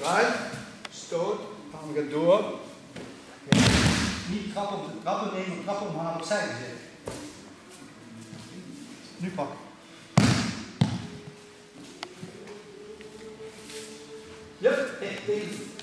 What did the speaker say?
Draai, stoot, gaan we door. Niet trap op de trappen nemen, trap om haar opzij te zetten. Nu pak. Yep, echt.